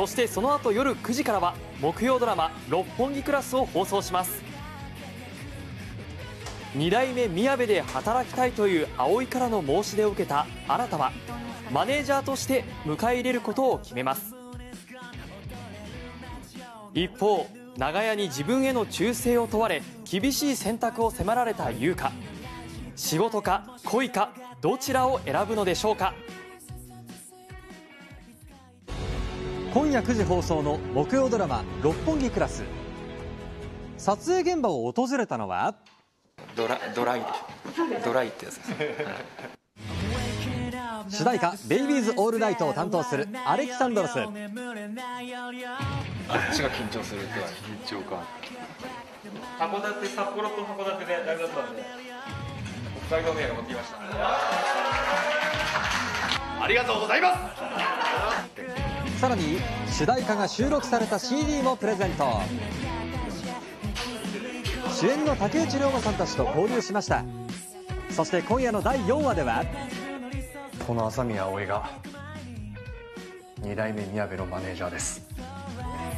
そしてその後夜9時からは木曜ドラマ「六本木クラス」を放送します。2代目みやべで働きたいという葵からの申し出を受けた新はマネージャーとして迎え入れることを決めます。一方長屋に自分への忠誠を問われ厳しい選択を迫られた優香。仕事か恋かどちらを選ぶのでしょうか。今夜9時放送の木曜ドラマ「六本木クラス」撮影現場を訪れたのは？ドラドライで。しょドライってやつです主題歌「ベイビーズ・オールナイト」を担当するアレキサンドロス。あっちが緊張するって緊張か函館札幌と函館でだったんで北海道名が持ってきました。ありがとうございますさらに主題歌が収録された CD もプレゼント。主演の竹内涼真さんたちと交流しました。そして今夜の第4話ではこの朝宮葵が2代目宮部のマネージャーです。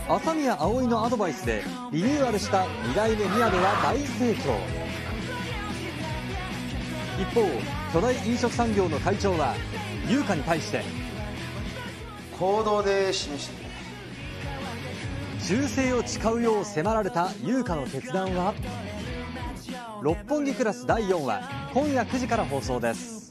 朝宮葵のアドバイスでリニューアルした2代目宮部は大盛況。一方巨大飲食産業の会長は優香に対して行動で示して忠誠を誓うよう迫られた優香の決断は？六本木クラス第4話今夜9時から放送です。